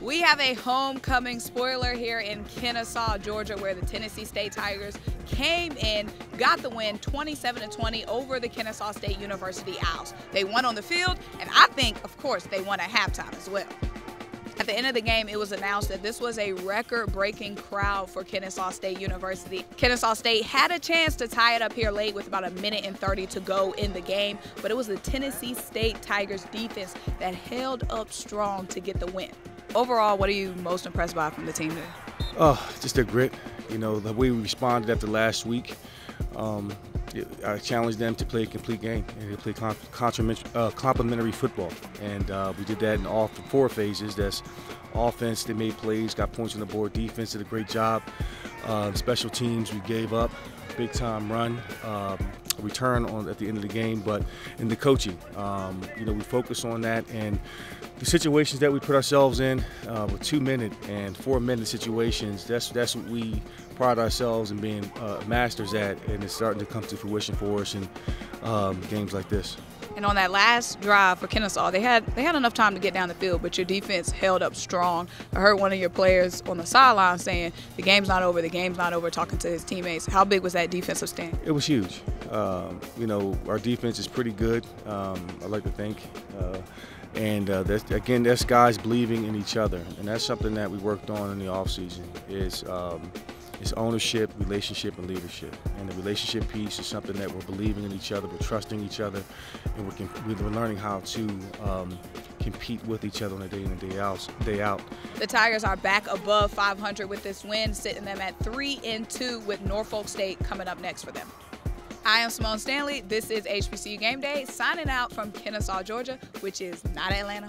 We have a homecoming spoiler here in Kennesaw, Georgia, where the Tennessee State Tigers came in, got the win 27 to 20 over the Kennesaw State University Owls. They won on the field, and I think, of course, they won at halftime as well. At the end of the game, it was announced that this was a record breaking crowd for Kennesaw State University. Kennesaw State had a chance to tie it up here late with about a minute and 30 to go in the game, but it was the Tennessee State Tigers defense that held up strong to get the win. Overall, what are you most impressed by from the team today? Oh, just their grit. You know, the way we responded after last week. Um, I challenged them to play a complete game and to play uh, complementary football. And uh, we did that in all four phases. That's offense, they made plays, got points on the board. Defense did a great job. Uh, special teams, we gave up big time run, um, return on at the end of the game. But in the coaching, um, you know, we focus on that and the situations that we put ourselves in uh, with two minute and four minute situations. That's that's what we pride ourselves in being uh, masters at, and it's starting to come to fruition for us in um, games like this. And on that last drive for Kennesaw, they had they had enough time to get down the field, but your defense held up strong. I heard one of your players on the sideline saying, "The game's not over. The game's not over." Talking to his teammates. How big was that defensive stand? It was huge. Um, you know, our defense is pretty good. Um, I like to think. Uh, and uh, that's, again, that's guys believing in each other, and that's something that we worked on in the offseason. Is um, is ownership, relationship, and leadership. And the relationship piece is something that we're believing in each other, we're trusting each other, and we're, we're learning how to um, compete with each other on a day in and day out. Day out. The Tigers are back above 500 with this win, sitting them at three and two with Norfolk State coming up next for them. I am Simone Stanley. This is HBCU Game Day, signing out from Kennesaw, Georgia, which is not Atlanta,